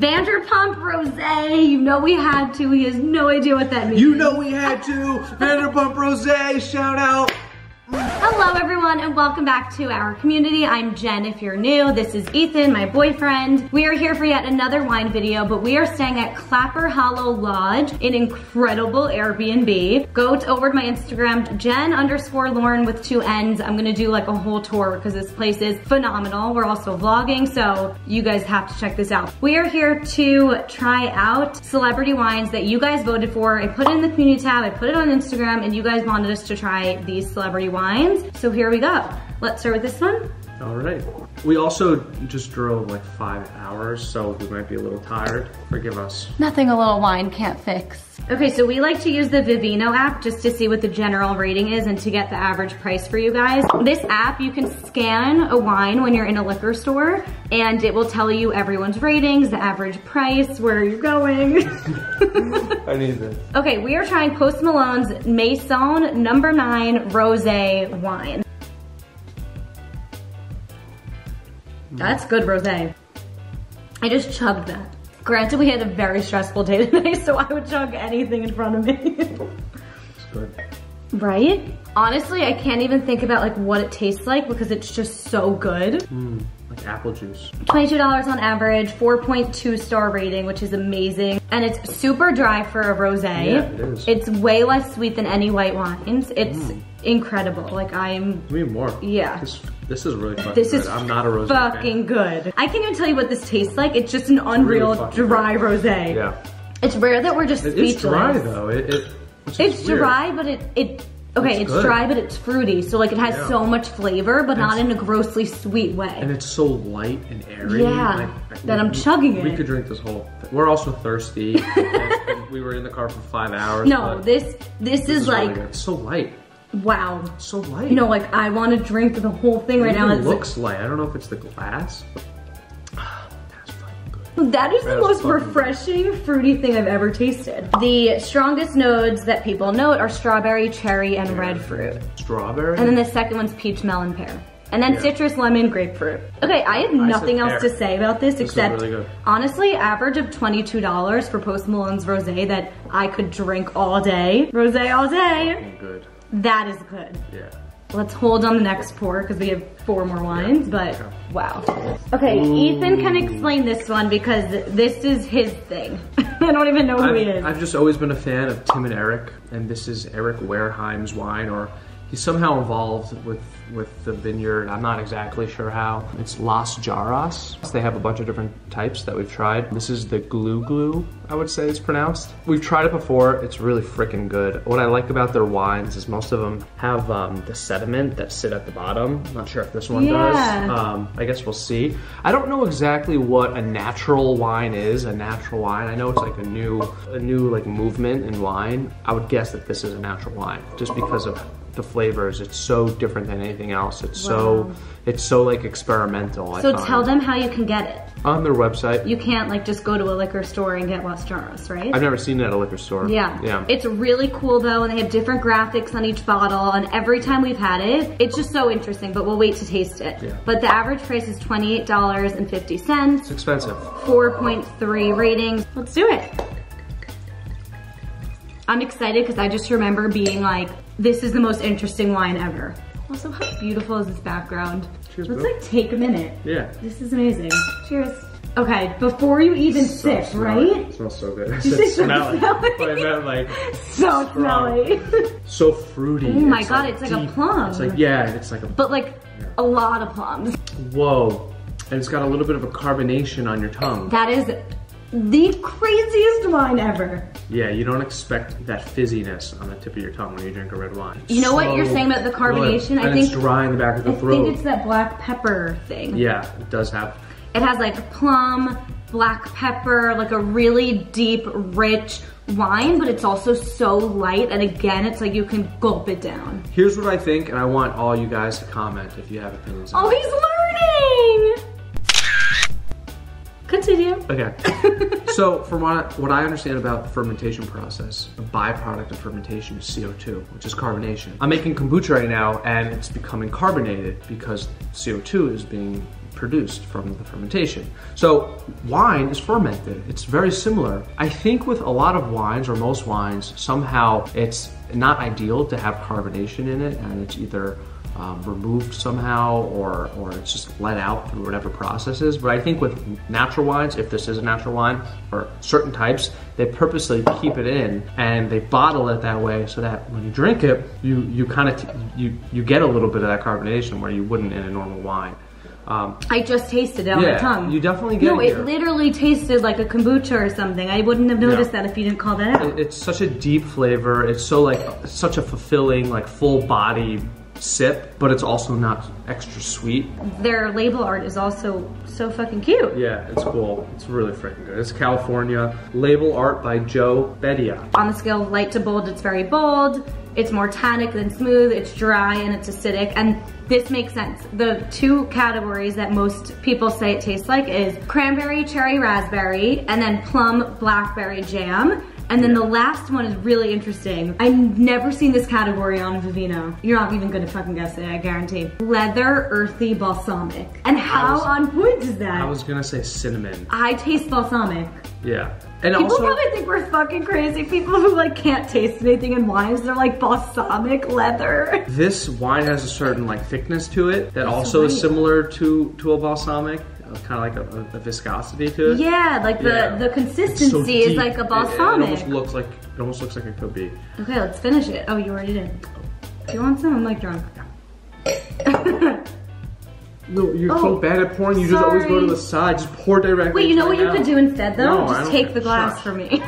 Vanderpump Rosé, you know we had to. He has no idea what that means. You know we had to. Vanderpump Rosé, shout out. Hello everyone and welcome back to our community. I'm Jen if you're new. This is Ethan, my boyfriend. We are here for yet another wine video, but we are staying at Clapper Hollow Lodge, an incredible Airbnb. Go to, over to my Instagram, Jen underscore Lauren with two N's. I'm gonna do like a whole tour because this place is phenomenal. We're also vlogging, so you guys have to check this out. We are here to try out celebrity wines that you guys voted for. I put it in the community tab, I put it on Instagram, and you guys wanted us to try these celebrity wines. So here we go. Let's start with this one. All right. We also just drove like five hours, so we might be a little tired. Forgive us. Nothing a little wine can't fix. Okay, so we like to use the Vivino app just to see what the general rating is and to get the average price for you guys. This app, you can scan a wine when you're in a liquor store and it will tell you everyone's ratings, the average price, where you're going. I need this. Okay, we are trying Post Malone's Maison number nine Rosé wine. That's good rosé. I just chugged that. Granted, we had a very stressful day today, so I would chug anything in front of me. It's good. right? Honestly, I can't even think about like what it tastes like because it's just so good. Mm, like apple juice. $22 on average, 4.2 star rating, which is amazing. And it's super dry for a rosé. Yeah, it is. It's way less sweet than any white wines. It's Mm. incredible. Like I'm, Give me more. yeah. This is really fucking This good. is I'm not a rosé fucking good. I can't even tell you what this tastes like. It's just an unreal fucking dry rosé. Yeah. It's rare that we're just It- speechless. it's dry though. It, it, It's dry, but it, it okay, It's it's, dry, but it's fruity. So like it has Yeah. so much flavor, but not in a grossly sweet way. And it's so light and airy. Yeah, I- that I'm we- chugging We it. We could drink this whole. We're also thirsty. we were in the car for five hours. No, this this, this is, really like. It's so light. Wow. So light. You know, like I want to drink the whole thing right now. It looks light. I don't know if it's the glass. That's fucking good. That is the most good. refreshing, fruity thing I've ever tasted. The strongest notes that people note are strawberry, cherry, and red fruit. Strawberry. And then the second one's peach, melon, pear. And then Yeah. citrus, lemon, grapefruit. Okay, I have nothing else pear. to say about this, is except, really good. honestly, average of $22 for Post Malone's Rosé that I could drink all day. Rosé all day. Good. That is good. Yeah. Let's hold on the next pour because we have four more wines, but Okay. wow. Okay, Ethan can explain this one because this is his thing. I don't even know who he is. I've, I've just always been a fan of Tim and Eric, and this is Eric Wareheim's wine, or he's somehow involved with with the vineyard. I'm not exactly sure how. It's Las Jaras. They have a bunch of different types that we've tried. This is the Glou Glou, I would say it's pronounced. We've tried it before. It's really freaking good. What I like about their wines is most of them have um, the sediment that sit at the bottom. I'm not sure if this one Yeah. does. Um, I guess we'll see. I don't know exactly what a natural wine is. A natural wine. I know it's like a new, a new like movement in wine. I would guess that this is a natural wine, just because of the flavors. It's so different than anything else. It's so, it's so like experimental. So tell them how you can get it. on their website. You can't like just go to a liquor store and get Jaras, right? I've never seen it at a liquor store. Yeah. yeah. It's really cool though, and they have different graphics on each bottle, and every time we've had it, it's just so interesting, but we'll wait to taste it. Yeah. But the average price is $28.50, it's expensive. 4.3 ratings. Let's do it. I'm excited because I just remember being like, this is the most interesting wine ever. Also, how beautiful is this background? Cheers, Let's bro. like take a minute. Yeah. This is amazing. Cheers. Okay, before you even So sip, smelly. right? It smells so good. I You said say so smelly, smelly? but I meant like So smelly. so fruity. Oh my God, it's like a plum. It's like yeah, it's like a but like a lot of plums. whoa, and it's got a little bit of a carbonation on your tongue. That is the craziest wine ever. Yeah, you don't expect that fizziness on the tip of your tongue when you drink a red wine. You know what you're saying about the carbonation? I And think it's dry in the back of the I throat. I think it's that black pepper thing. yeah, it does have. It has like plum, black pepper, like a really deep, rich wine, but it's also so light. And again, it's like you can gulp it down. Here's what I think, and I want all you guys to comment if you have opinions. Oh, he's learning! Continue. Okay. so, from what, what I understand about the fermentation process, a byproduct of fermentation is CO2, which is carbonation. I'm making kombucha right now, and it's becoming carbonated because CO2 is being produced from the fermentation. So wine is fermented. It's very similar. I think with a lot of wines or most wines, somehow it's not ideal to have carbonation in it and it's either um, removed somehow or, or it's just let out through whatever processes. But I think with natural wines, if this is a natural wine or certain types, they purposely keep it in and they bottle it that way so that when you drink it, you, you kind of, you, you get a little bit of that carbonation where you wouldn't in a normal wine. Um, I just tasted it on yeah, my tongue. you definitely get No, it it literally tasted like a kombucha or something. I wouldn't have noticed Yeah. that if you didn't call that out. It- it's such a deep flavor. It's so like such a fulfilling, like full body sip, but it's also not extra sweet. Their label art is also so fucking cute. Yeah, it's cool. It's really freaking good. It's California. Label art by Joe Bedia. On the scale of light to bold, it's very bold. It's more tannic than smooth. It's dry and it's acidic. And this makes sense. The two categories that most people say it tastes like is cranberry, cherry, raspberry, and then plum, blackberry jam. And then the last one is really interesting. I've never seen this category on Vivino. You're not even gonna fucking guess it, I guarantee. Leather, earthy, balsamic. And how was- on point is that? I was gonna say cinnamon. I taste balsamic. Yeah. And People also, probably think we're fucking crazy. People who like can't taste anything in wines, they're like balsamic leather. this wine has a certain like thickness to it that That's also is similar to to a balsamic, kind of like a, a, viscosity to it. Yeah, like the Yeah. the It's so consistency is like a It- It, balsamic. almost looks like it almost looks like it could be. okay, let's finish it. Oh, you already did. Do you want some? I'm like drunk. No, you're Oh, so bad at pouring. You just always go to the side. Just pour directly. Wait, you know what you could do instead though? No, Just take the glass shush. for me.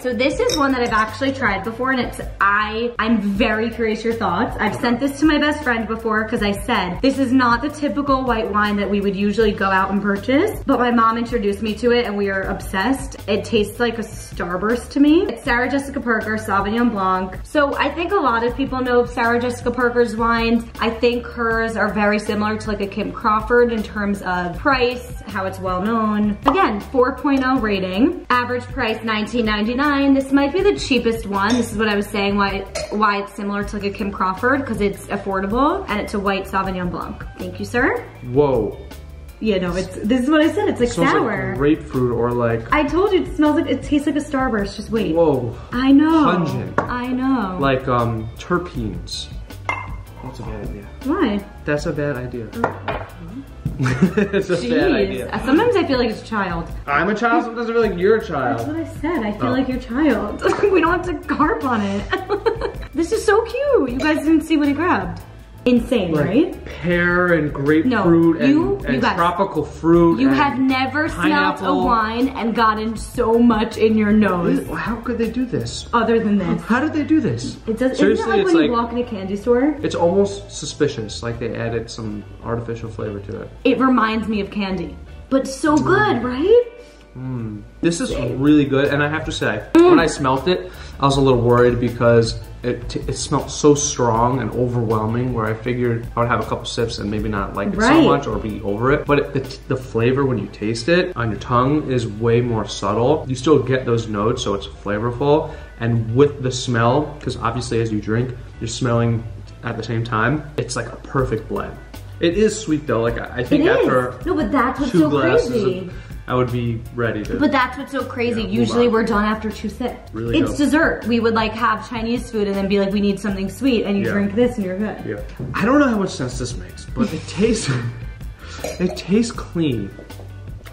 So this is one that I've actually tried before and it's, I, I'm very curious your thoughts. I've sent this to my best friend before because I said, this is not the typical white wine that we would usually go out and purchase, but my mom introduced me to it and we are obsessed. It tastes like a Starburst to me. It's Sarah Jessica Parker Sauvignon Blanc. So I think a lot of people know Sarah Jessica Parker's wines. I think hers are very similar to like a Kim Crawford in terms of price, how it's well known. Again, 4.0 rating. Average price 19.99. This might be the cheapest one. This is what I was saying why why it's similar to like a Kim Crawford because it's affordable and it's a white Sauvignon Blanc. Thank you, sir. Whoa. Yeah, no, it's this is what I said. It's like smells sour. like grapefruit or like I told you it smells like it tastes like a Starburst. Just wait. whoa, I know. Pungent. I know. like um terpenes. That's a bad idea. why? That's a bad idea. it's a bad idea. Uh, sometimes I feel like it's a child. I'm a child. Sometimes I feel like you're a child. That's what I said. I feel Oh. like your child. we don't have to carp on it. this is so cute. You guys didn't see what he grabbed. Insane, Like right? pear and grapefruit No, and, you- and you guys- tropical fruit. You and have never smelled a wine and gotten so much in your nose How could they do this? other than this. How did they do this? It does, Seriously, isn't it like it's when you like walk in a candy store? it's almost suspicious. Like they added some artificial flavor to it. It reminds me of candy. But so mm. good, right? Mm. This is really good, and I have to say, when I smelt it, I was a little worried because it it smelled so strong and overwhelming. Where I figured I would have a couple sips and maybe not like it Right. so much or be over it. But it, the, the flavor when you taste it on your tongue is way more subtle. You still get those notes, so it's flavorful. And with the smell, because obviously as you drink, you're smelling at the same time. It's like a perfect blend. It is sweet though. Like I think It is. after No, but that's what's two so glasses, crazy. of- I would be ready to. But that's what's so crazy. Yeah, Usually we're done after two sips. Really it's dope. dessert. We would like have Chinese food and then be like, we need something sweet, and you Yeah. drink this and you're good. Yeah. I don't know how much sense this makes, but it tastes it tastes clean.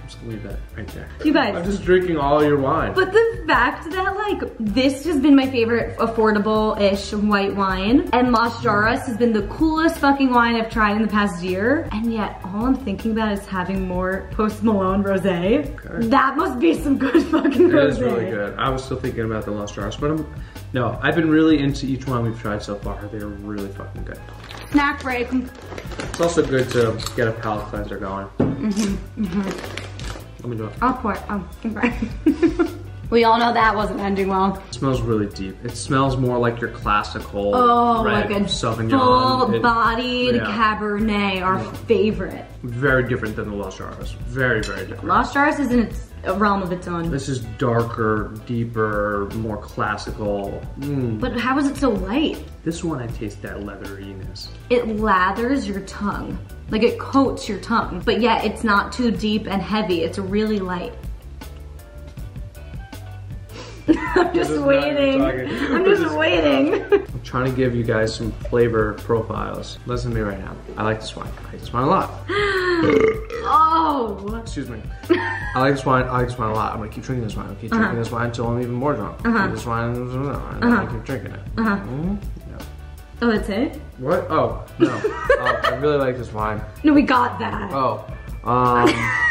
I'm just gonna leave that right there. You guys. I'm just drinking all your wine. But the fact that like this has been my favorite affordable-ish white wine, and Las Jaras has been the coolest fucking wine I've tried in the past year, and yet all I'm thinking about is having more Post Malone rosé. Okay. That must be some good fucking it rosé. is really good. I was still thinking about the Lost Jars, but I'm no, I've been really into each one we've tried so far. They're really fucking good. Snack break. It's also good to get a palate cleanser going. Mm-hmm. Mm-hmm. Let me do it. I'll pour it. Oh, okay. we all know that wasn't ending well. It smells really deep. It smells more like your classical Oh, red like a Sauvignon. It- full-bodied yeah. Cabernet, our favorite. very different than the Lost Jars. Very, very different. Lost Jars is in its a realm of its own. This is darker, deeper, more classical. Mm. But how is it so light? This one, I taste that leatheriness. It lathers your tongue. Like it coats your tongue, but yet it's not too deep and heavy. It's really light. I'm just waiting. I'm just just- waiting. I'm trying to give you guys some flavor profiles. Listen to me right now. I like this wine. I like this wine a lot. oh. Excuse me. I like this wine. I like this wine a lot. I'm gonna keep drinking this wine. I'll keep drinking this wine until I'm even more drunk. Uh-huh. This wine, and I keep drinking it. Uh-huh. Mm, yeah. Oh, that's it? What? Oh no. oh, I really like this wine. No, we got that. Oh. Um,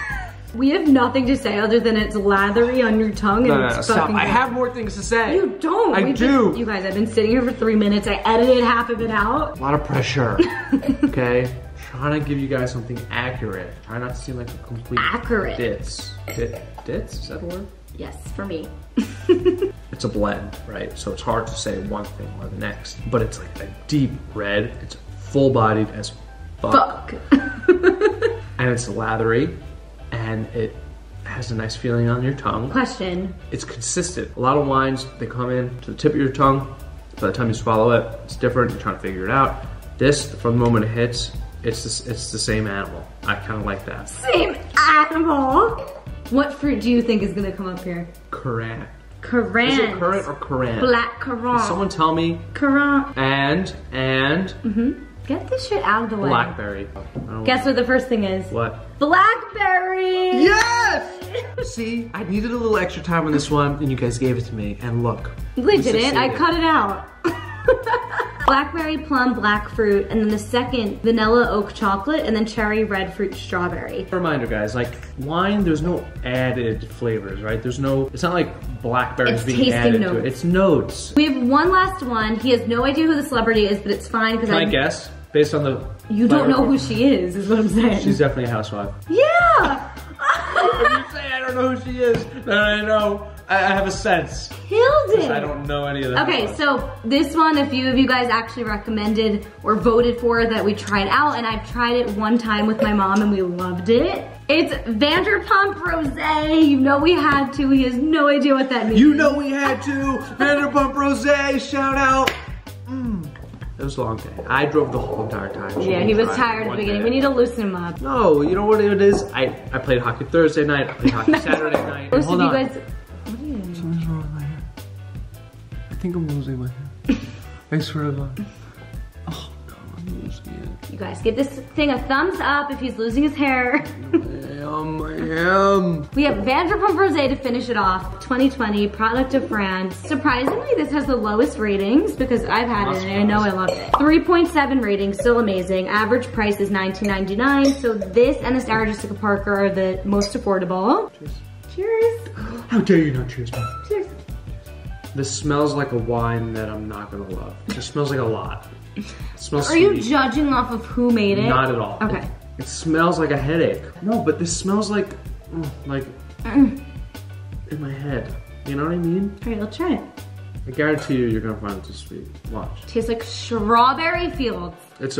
We have nothing to say other than it's lathery on your tongue and no, no, it's stop. fucking I have more things to say. You don't. I We've do. been- you guys, I've been sitting here for three minutes. I edited half of it out. A lot of pressure. okay? Trying to give you guys something accurate. Try not to seem like a complete Accurate. ditz. Dit, ditz? Is that a word? Yes, for me. It's a blend, right? So it's hard to say one thing or the next. But it's like a deep red. It's full bodied as fuck. Fuck. And it's lathery. And it has a nice feeling on your tongue. Question. It's consistent. A lot of wines, they come in to the tip of your tongue. By the time you swallow it, it's different. You're trying to figure it out. This, from the moment it hits, it's the, it's the same animal. I kind of like that. Same animal. What fruit do you think is gonna come up here? Currant. Currant. Is it currant or currant? Black currant. Someone tell me. Currant. And, and, Mhm. Get this shit out of the way. blackberry. Guess what the first thing is? What? Blackberry. Yes! See, I needed a little extra time on this one, and you guys gave it to me. And look. We didn't. I cut it out. Blackberry, plum, black fruit, and then the second, vanilla oak chocolate, and then cherry red fruit strawberry. Reminder, guys, like wine, there's no added flavors, right? There's no, it's not like blackberries It's being added to it. It's notes. We have one last one. He has no idea who the celebrity is, but it's fine because I guess? Based on the. You don't know who she is, is what I'm saying. She's definitely a housewife. yeah! When you say I don't know who she is, then I know. I, I have a sense. Killed it! I don't know any of them. Okay, so this one, a few of you guys actually recommended or voted for that we tried out, and I've tried it one time with my mom and we loved it. It's Vanderpump Rosé. You know we had to. He has no idea what that means. You know we had to. Vanderpump Rose, shout out. Mm. It was a long day. I drove the whole entire time. She Yeah, he was tired at the beginning. day. We need to loosen him up. No, you know what it is? I, I played hockey Thursday night, I played hockey Saturday night. Most of you guys. Think I'm losing my hair. I swear to God. Oh no, I'm losing it. You guys give this thing a thumbs up if he's losing his hair. I am, I am. we have Vanderpump Rosé to finish it off. 2020 product of France. Surprisingly, this has the lowest ratings because I've had it and I know I love it. 3.7 rating, still amazing. Average price is $19.99. So this and the Sarah Jessica Parker are the most affordable. Cheers. Cheers. How dare you not choose me? Cheers. This smells like a wine that I'm not gonna love. It just smells like a lot. It smells Are you judging off of who made it? Not at all. Okay. It, it smells like a headache. No, but this smells like, mm, like, in my head. You know what I mean? All right, let's try it. I guarantee you, you're gonna find it too sweet. Watch. Tastes like strawberry fields. It's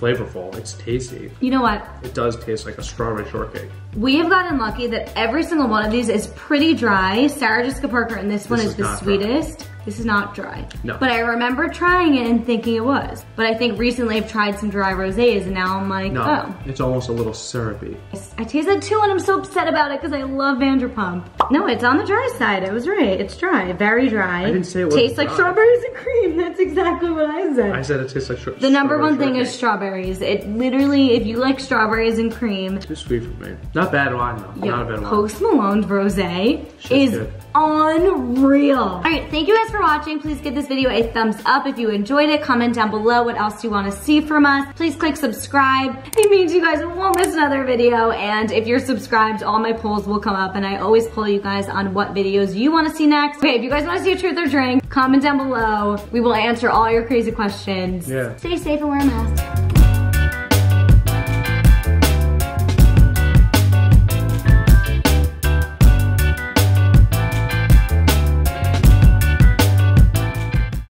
flavorful. It's tasty. You know what? It does taste like a strawberry shortcake. We have gotten lucky that every single one of these is pretty dry. Sarah Jessica Parker and this one is, is the sweetest. dry. This is not dry. No. But I remember trying it and thinking it was. But I think recently I've tried some dry rosés and now I'm like, No, oh. it's almost a little syrupy. I tasted two and I'm so upset about it because I love Vanderpump. No, it's on the dry side. I was right. It's dry. Very dry. I didn't say it was Tastes like strawberries and cream. That's exactly what I said. I said it tastes like strawberries. the number one thing is strawberries. It literally, if you like strawberries and cream, too sweet for me. Not bad wine though. Yo, Not a bad wine. Post Malone's rosé is good. Unreal. All right, thank you guys for watching. Please give this video a thumbs up if you enjoyed it. Comment down below what else you want to see from us. Please click subscribe. It means you guys won't miss another video. And if you're subscribed, all my polls will come up and I always poll you guys on what videos you want to see next. Okay, if you guys want to see a truth or drink, comment down below. We will answer all your crazy questions. Yeah. Stay safe and wear a mask.